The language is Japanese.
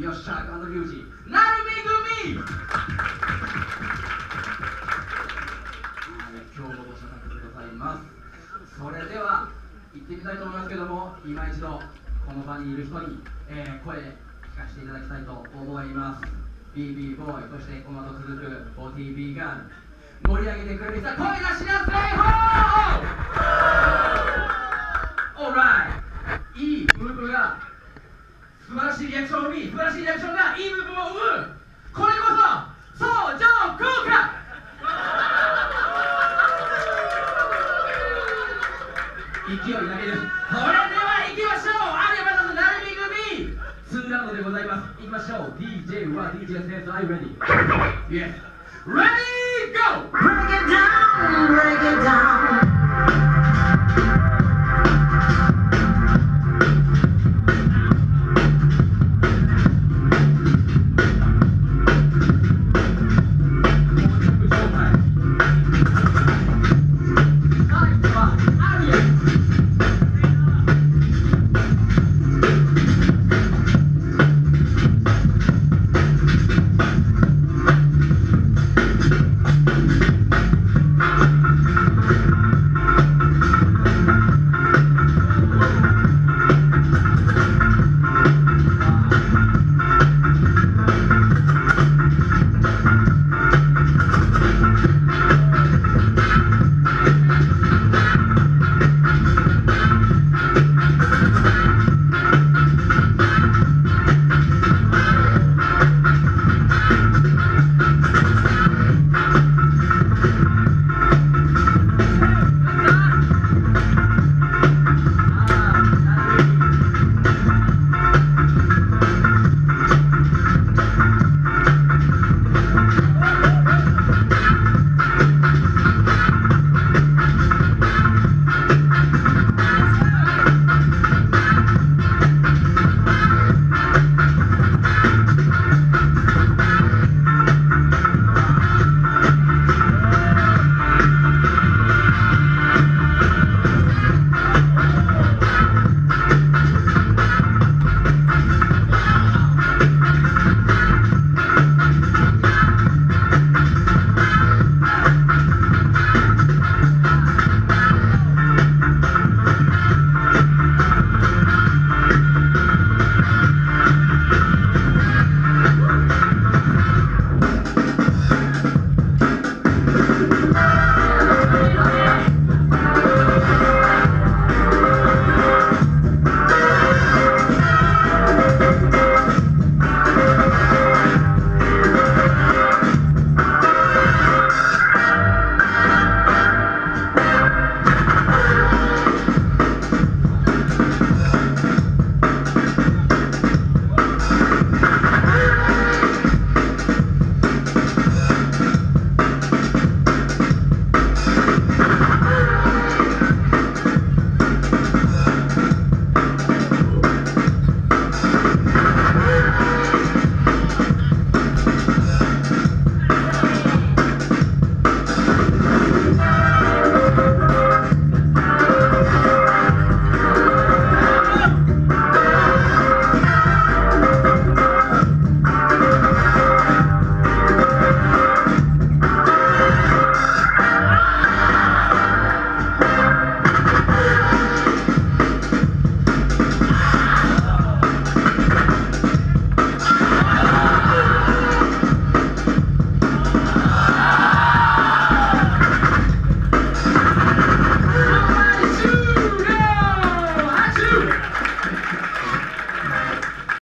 よっしゃ、ガンドリュウジ、なるみ組はい、今日もご紹介でございます。それでは、行ってみたいと思いますけども、今一度、この場にいる人に、えー声、聞かせていただきたいと思います。BB ボーイ、そしてこの後続く OTB ガール、盛り上げてくれる人は声出しなさいほー Alright! いいムーブが素晴らしいリアクションを生み素晴らしいリアクションがいい部分を生む。これこそ相乗効果。勢い投げるそれでは行きましょう。アニメのナルミ組。2ラウンドでございます。行きましょう。DJ は DJ センス Are you ready? Yes. Ready?